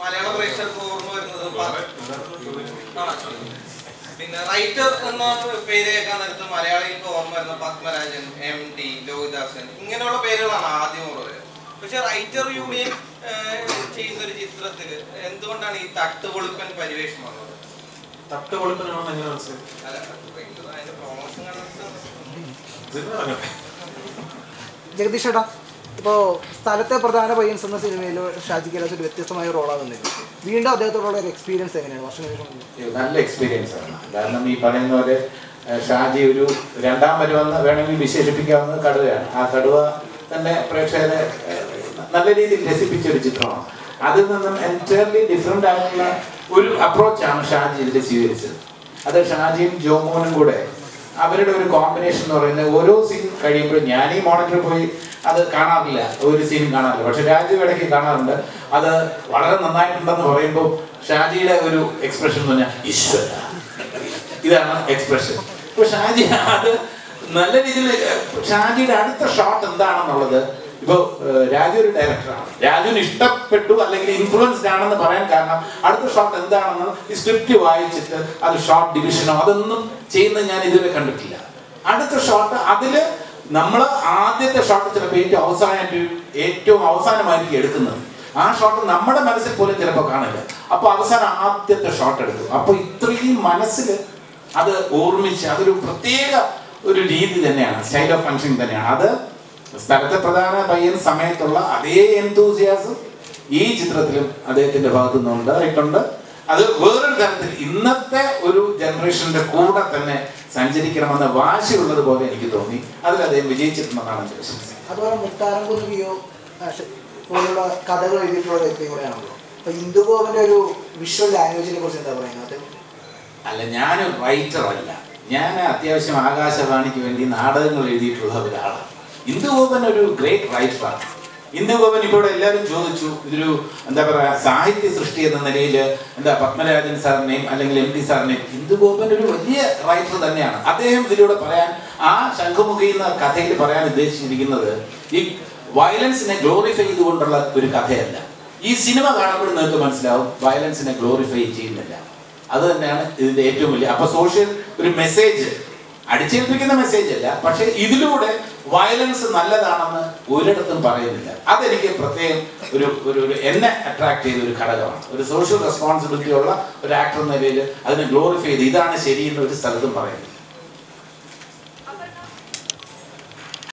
മലയാള പ്രേക്ഷകർക്ക് ഓർമ്മ വരുന്നത് പിന്നെ റൈറ്റർ എന്ന പേര് കേൾക്കാൻ നേരത്ത് മലയാളികൾക്ക് ഓർമ്മ വരുന്ന പത്മരാജൻ എം ടി ലോഹിദാസൻ ഇങ്ങനെയുള്ള പേരുകളാണ് ആദ്യം ഓർമ്മ വരുന്നത് പക്ഷെ റൈറ്റർ യൂണിയൻ ചെയ്യുന്ന ഒരു ചിത്രത്തിൽ എന്തുകൊണ്ടാണ് ഈ തട്ടുപൊളിപ്പൻ പരിവേഷം വന്നത്? തട്ട് കൊളുപ്പനാണെന്ന് എങ്ങനെ മനസ്സിലായി ജഗദീഷ് ചേട്ടാ. ഇപ്പോൾ സ്ഥലത്തെ പ്രധാന പയ്യൻസ് എന്ന സിനിമയിൽ ഷാജി കൈലാസ് ഒരു വ്യത്യസ്തമായ റോളാണ് വന്നത് വീണ്ടും അദ്ദേഹത്തോടുള്ള ഒരു എക്സ്പീരിയൻസ് എങ്ങനെയാണ്? വർഷങ്ങൾക്ക് നല്ല എക്സ്പീരിയൻസ് ആണ്. കാരണം ഈ പറയുന്ന പോലെ ഷാജി ഒരു രണ്ടാം വരുമെന്ന് വേണമെങ്കിൽ വിശേഷിപ്പിക്കാവുന്നത് കടുവയാണ്. ആ കടുവ തന്നെ പ്രേക്ഷകരെ നല്ല രീതിയിൽ രസിപ്പിച്ച ഒരു ചിത്രമാണ്. അതിൽ നിന്നും എന്റയർലി ഡിഫറെന്റ് ആയിട്ടുള്ള ഒരു അപ്രോച്ചാണ് ഷാജി ഇതിൽ സ്വീകരിച്ചത്. അത് ഷാജിയും ജോമോനും കൂടെ അവരുടെ ഒരു കോമ്പിനേഷൻ എന്ന് പറയുന്നത് ഓരോ സീൻ കഴിയുമ്പോഴും ഞാൻ ഈ മോണിറ്ററിൽ പോയി അത് കാണാറില്ല. ഒരു സീൻ കാണാറില്ല. പക്ഷെ രാജു ഇടയ്ക്ക് കാണാറുണ്ട്. അത് വളരെ നന്നായിട്ടുണ്ടെന്ന് പറയുമ്പോൾ ഷാജിയുടെ ഒരു എക്സ്പ്രഷൻ എന്ന് പറഞ്ഞാൽ ഈശ്വര. ഇതാണ് എക്സ്പ്രഷൻ ഇപ്പൊ ഷാജി അത് നല്ല രീതിയിൽ ഷാജിയുടെ അടുത്ത ഷോട്ട് എന്താണെന്നുള്ളത് ഇപ്പൊ രാജു ഒരു ഡയറക്ടറാണ് രാജുവിന് ഇഷ്ടപ്പെട്ടു അല്ലെങ്കിൽ ഇൻഫ്ലുവൻസ്ഡ് ആണെന്ന് പറയാൻ കാരണം അടുത്ത ഷോട്ട് എന്താണെന്ന് ഈ സ്ക്രിപ്റ്റ് വായിച്ചിട്ട് അത് ഷോട്ട് ഡിവിഷനോ അതൊന്നും ചെയ്യുന്നത് ഞാൻ ഇതുവരെ കണ്ടിട്ടില്ല. അടുത്ത ഷോട്ട് അതിൽ നമ്മൾ ആദ്യത്തെ ഷോട്ട് ചിലപ്പോൾ ഏറ്റവും അവസാനമായിട്ട് ഏറ്റവും അവസാനമായിരിക്കും എടുക്കുന്നത്. ആ ഷോട്ട് നമ്മുടെ മനസ്സിൽ പോലും ചിലപ്പോൾ കാണില്ല. അപ്പൊ അവസാനം ആദ്യത്തെ ഷോട്ട് എടുക്കും. അപ്പൊ ഇത്രയും മനസ്സിൽ അത് ഓർമ്മിച്ച് അതൊരു പ്രത്യേക ഒരു രീതി തന്നെയാണ്. സ്റ്റൈൽ ഓഫ് ഫങ്ഷൻ തന്നെയാണ്. അത് സ്ഥലത്തെ പ്രധാന പയ്യൻ സമയത്തുള്ള അതേ എന്തൂസിയാസം ഈ ചിത്രത്തിലും അദ്ദേഹത്തിന്റെ ഭാഗത്തു നിന്ന് ഉണ്ടായിട്ടുണ്ട്. അത് വേറൊരു തരത്തിൽ ഇന്നത്തെ ഒരു ജനറേഷന്റെ കൂടെ തന്നെ സഞ്ചരിക്കണമെന്ന വാശിയുള്ളത് പോലെ എനിക്ക് തോന്നി. അതിൽ അദ്ദേഹം വിജയിച്ചിട്ടുണ്ടെന്നാണ് എന്റെ വിശ്വാസം. അതുപോലെ മുത്താരം കുരുവിയോ പോലുള്ള കഥകൾ എഴുതിയിട്ടുള്ള വ്യക്തി കൂടെയാണല്ലോ. അപ്പൊ ഇന്ദുഗോപന്റെ ഒരു വിഷ്വൽ ലാംഗ്വേജിനെ കുറിച്ച് എന്താ പറയുന്നത് അല്ല ഞാൻ റൈറ്റർ അല്ല. ഞാൻ അത്യാവശ്യം ആകാശവാണിക്ക് വേണ്ടി നാടകങ്ങൾ എഴുതിയിട്ടുള്ള ഒരാളാണ്. ഇന്ദുഗോപൻ ഒരു ഗ്രേറ്റ് റൈറ്ററാണ് ഇന്ദുഗോപൻ ഇപ്പോൾ എല്ലാവരും ചോദിച്ചു ഇതൊരു എന്താ പറയുക സാഹിത്യ സൃഷ്ടി എന്ന നിലയിൽ എന്താ പത്മരാജൻ സാറിനെയും അല്ലെങ്കിൽ എം ടി സാറിനെയും ഇന്ദുഗോപൻ ഒരു വലിയ റൈറ്റർ തന്നെയാണ്. അദ്ദേഹം ഇതിലൂടെ പറയാൻ ആ ശംഖുമുഖി എന്ന കഥയിൽ പറയാൻ ഉദ്ദേശിച്ചിരിക്കുന്നത് ഈ വയലൻസിനെ ഗ്ലോറിഫൈ ചെയ്തുകൊണ്ടുള്ള ഒരു കഥയല്ല. ഈ സിനിമ കാണുമ്പോൾ നിങ്ങൾക്ക് മനസ്സിലാവും വയലൻസിനെ ഗ്ലോറിഫൈ ചെയ്യുന്നില്ല. അത് തന്നെയാണ് ഇതിന്റെ ഏറ്റവും വലിയ അപ്പൊ സോഷ്യൽ ഒരു മെസ്സേജ് അടിച്ചേൽപ്പിക്കുന്ന മെസ്സേജ് അല്ല പക്ഷെ ഇതിലൂടെ വയലൻസ് നല്ലതാണെന്ന് ഒരിടത്തും പറയുന്നില്ല. അതെനിക്ക് പ്രത്യേകം ഒരു ഒരു എന്നെ അട്രാക്ട് ചെയ്ത ഒരു ഘടകമാണ്. ഒരു സോഷ്യൽ റെസ്പോൺസിബിലിറ്റി ഉള്ള ഒരു ആക്ടർ നിലയിൽ അതിനെ ഗ്ലോറിഫൈ ചെയ്ത് ഇതാണ് ശരി എന്ന് ഒരു സ്ഥലത്തും പറയുന്നില്ല.